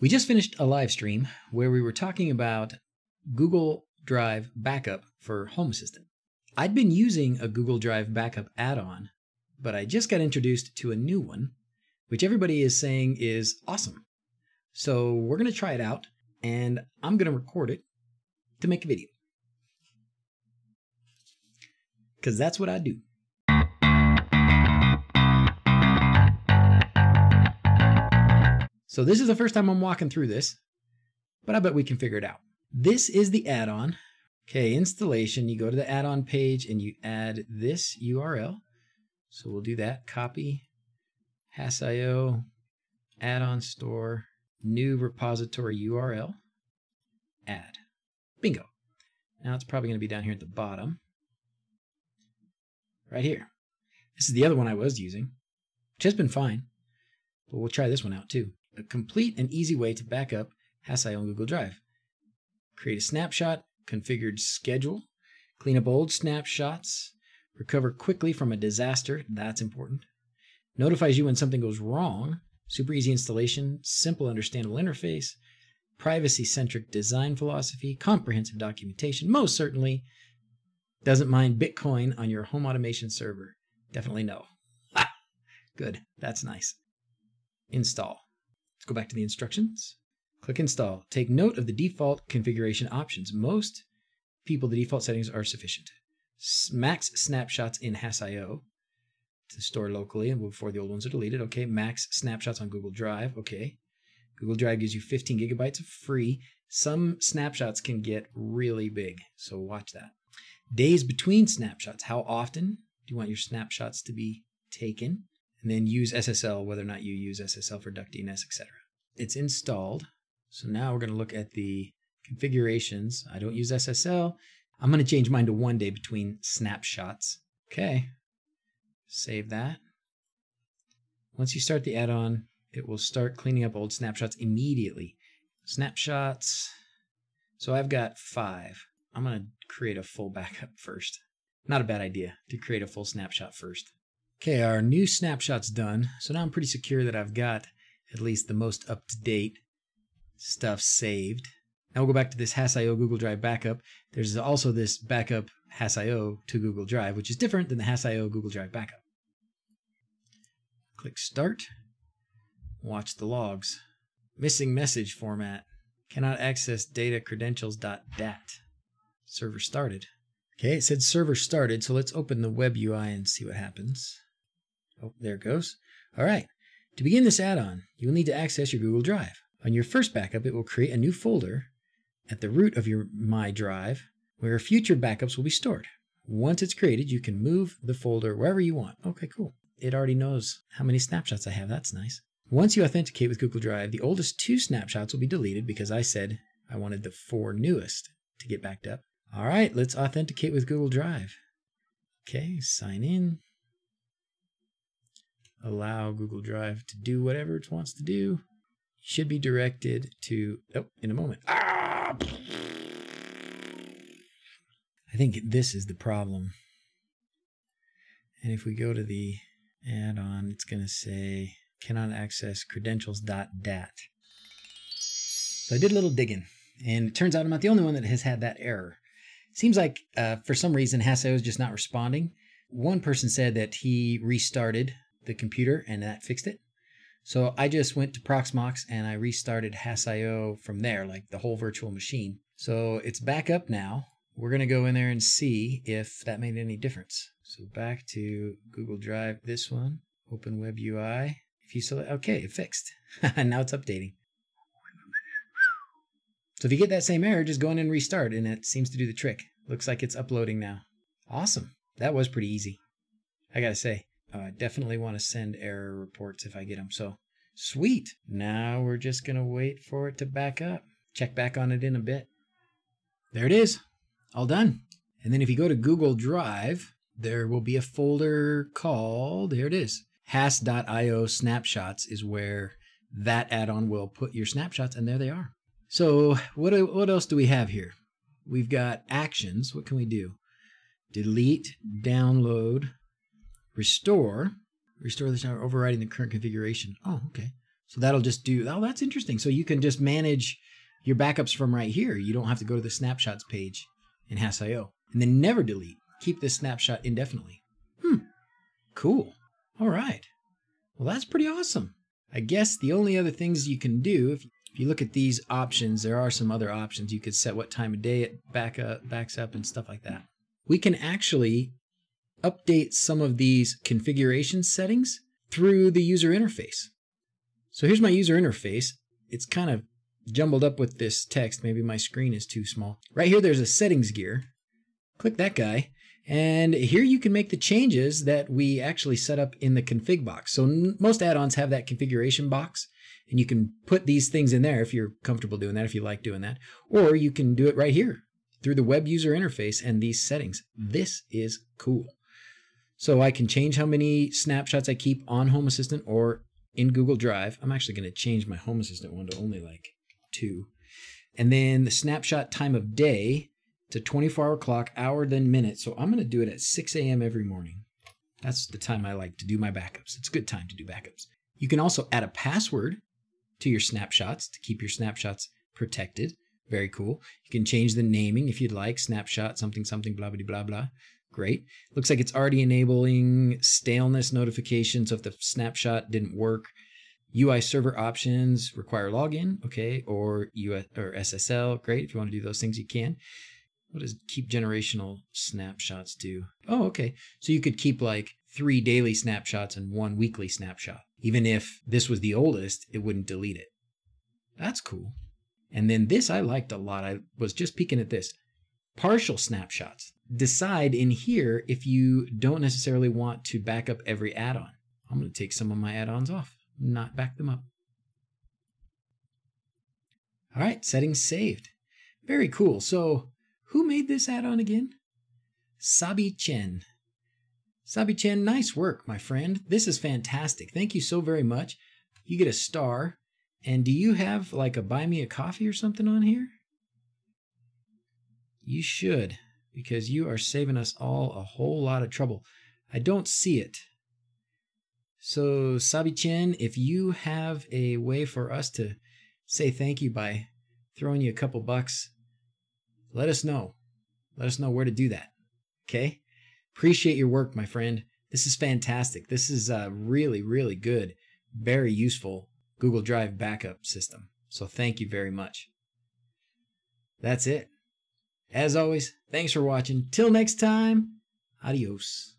We just finished a live stream where we were talking about Google Drive backup for Home Assistant. I'd been using a Google Drive backup add on, but I just got introduced to a new one, which everybody is saying is awesome. So we're going to try it out, and I'm going to record it to make a video. Because that's what I do. So this is the first time I'm walking through this, but I bet we can figure it out. This is the add-on. Okay, installation, you go to the add-on page and you add this URL. So we'll do that, copy, Hass.io, add-on store, new repository URL, add. Bingo. Now it's probably going to be down here at the bottom. Right here. This is the other one I was using, which has been fine, but we'll try this one out too a complete and easy way to back up on Google Drive. Create a snapshot, configured schedule, clean up old snapshots, recover quickly from a disaster, that's important. Notifies you when something goes wrong, super easy installation, simple understandable interface, privacy centric design philosophy, comprehensive documentation, most certainly doesn't mind Bitcoin on your home automation server. Definitely no. Good, that's nice. Install. Go back to the instructions. Click install. Take note of the default configuration options. Most people, the default settings are sufficient. Max snapshots in Hass.io to store locally and before the old ones are deleted. Okay, max snapshots on Google Drive. Okay. Google Drive gives you 15 gigabytes of free. Some snapshots can get really big, so watch that. Days between snapshots. How often do you want your snapshots to be taken? And then use SSL, whether or not you use SSL for DuckDNS, etc. It's installed. So now we're going to look at the configurations. I don't use SSL. I'm going to change mine to one day between snapshots. Okay. Save that. Once you start the add-on, it will start cleaning up old snapshots immediately. Snapshots. So I've got five. I'm going to create a full backup first. Not a bad idea to create a full snapshot first. Okay, our new snapshot's done. So now I'm pretty secure that I've got at least the most up-to-date stuff saved. Now we'll go back to this Hass.io Google Drive backup. There's also this backup Hass.io to Google Drive, which is different than the Hass.io Google Drive backup. Click Start. Watch the logs. Missing message format. Cannot access data credentials.dat. Server started. Okay, it said server started, so let's open the web UI and see what happens. Oh, there it goes. All right. To begin this add-on, you will need to access your Google Drive. On your first backup, it will create a new folder at the root of your My Drive where future backups will be stored. Once it's created, you can move the folder wherever you want. Okay, cool. It already knows how many snapshots I have. That's nice. Once you authenticate with Google Drive, the oldest two snapshots will be deleted because I said I wanted the four newest to get backed up. All right, let's authenticate with Google Drive. Okay, sign in allow Google Drive to do whatever it wants to do. Should be directed to, oh, in a moment. Ah! I think this is the problem. And if we go to the add-on, it's going to say cannot access credentials.dat. So I did a little digging, and it turns out I'm not the only one that has had that error. Seems like uh, for some reason Hass.io is just not responding. One person said that he restarted the computer and that fixed it. So I just went to Proxmox and I restarted Hass.io from there, like the whole virtual machine. So it's back up now. We're going to go in there and see if that made any difference. So back to Google Drive, this one, open web UI. If you select, okay, it fixed. And now it's updating. So if you get that same error, just go in and restart and it seems to do the trick. Looks like it's uploading now. Awesome. That was pretty easy. I gotta say, uh, definitely want to send error reports if I get them. So sweet. Now we're just going to wait for it to back up. Check back on it in a bit. There it is. All done. And then if you go to Google Drive, there will be a folder called, here it is, Hass.io snapshots is where that add-on will put your snapshots, and there they are. So what, what else do we have here? We've got actions. What can we do? Delete, download, restore, restore this now overriding the current configuration. Oh, okay. So that'll just do, oh, that's interesting. So you can just manage your backups from right here. You don't have to go to the snapshots page in Hass.io and then never delete. Keep this snapshot indefinitely. Hmm, cool. All right. Well, that's pretty awesome. I guess the only other things you can do, if, if you look at these options, there are some other options. You could set what time of day it back up, backs up and stuff like that. We can actually update some of these configuration settings through the user interface. So here's my user interface. It's kind of jumbled up with this text. Maybe my screen is too small. Right here, there's a settings gear. Click that guy. And here you can make the changes that we actually set up in the config box. So most add-ons have that configuration box and you can put these things in there if you're comfortable doing that, if you like doing that, or you can do it right here through the web user interface and these settings. This is cool. So I can change how many snapshots I keep on Home Assistant or in Google Drive. I'm actually going to change my Home Assistant one to only like two. And then the snapshot time of day to 24 hour clock, hour, then minute. So I'm going to do it at 6 a.m. every morning. That's the time I like to do my backups. It's a good time to do backups. You can also add a password to your snapshots to keep your snapshots protected. Very cool. You can change the naming if you'd like, snapshot, something, something, blah, blah, blah, blah. Great. Looks like it's already enabling staleness notifications. So if the snapshot didn't work, UI server options require login, okay, or US, or SSL. Great. If you want to do those things, you can. What does keep generational snapshots do? Oh, okay. So you could keep like three daily snapshots and one weekly snapshot. Even if this was the oldest, it wouldn't delete it. That's cool. And then this I liked a lot. I was just peeking at this. Partial snapshots decide in here if you don't necessarily want to back up every add-on. I'm going to take some of my add-ons off, not back them up. All right, settings saved. Very cool. So who made this add-on again? Sabeechen. Sabi Chen, nice work, my friend. This is fantastic. Thank you so very much. You get a star. And do you have like a buy me a coffee or something on here? You should because you are saving us all a whole lot of trouble. I don't see it. So, Sabeechen, if you have a way for us to say thank you by throwing you a couple bucks, let us know. Let us know where to do that. Okay? Appreciate your work, my friend. This is fantastic. This is a really, really good, very useful Google Drive backup system. So, thank you very much. That's it. As always, thanks for watching. Till next time, adios.